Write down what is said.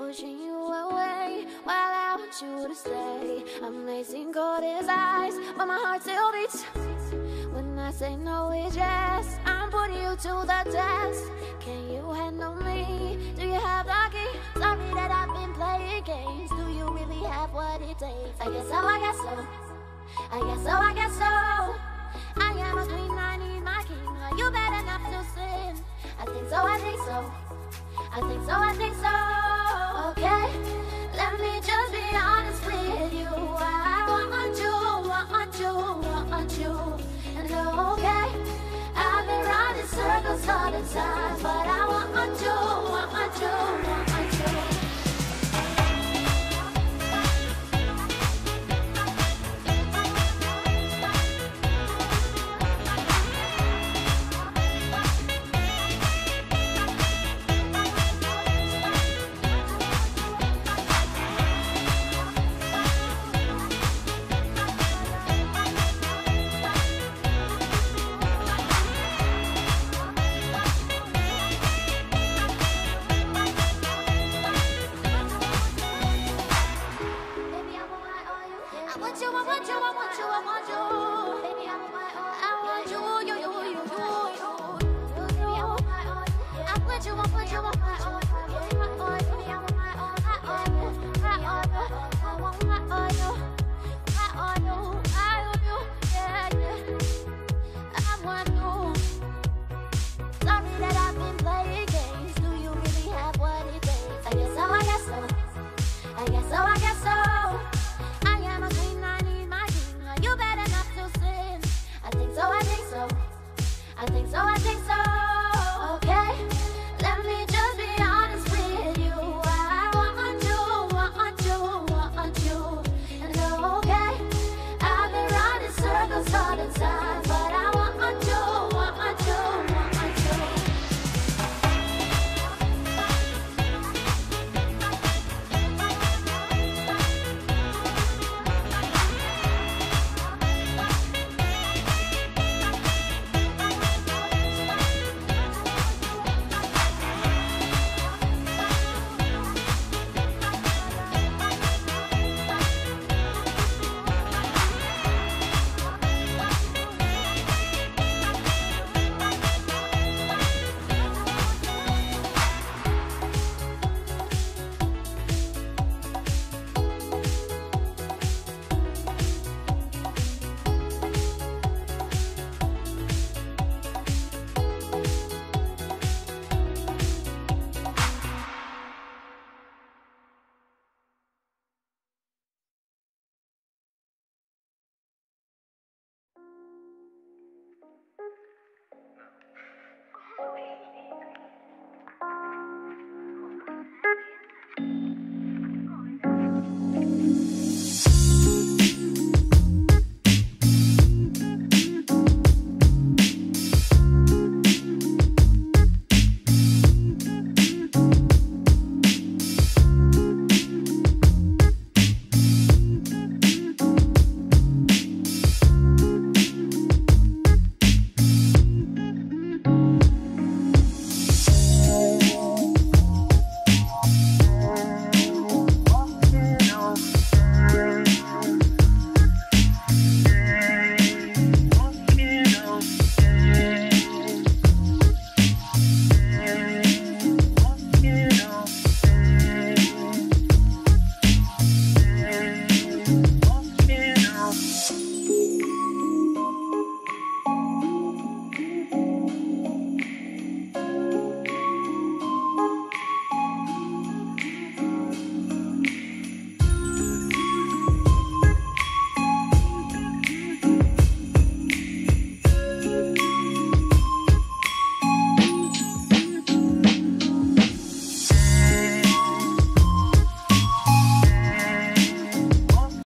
Pushing you away while I want you to stay. Amazing cold as ice, but my heart still beats. When I say no, it's yes. I'm putting you to the test. Can you handle me? Do you have the key? Sorry that I've been playing games. Do you really have what it takes? I guess so, I guess so. I guess so, I guess so. I am a queen, I need my king. Are you to sin? I think so, I think so. You. And okay, that I've been playing games. Do you really have what it takes? I guess so, I guess so. I guess so, I guess so. I need my king. Are you better not to sin? I think so, I think so. I think so, I think so.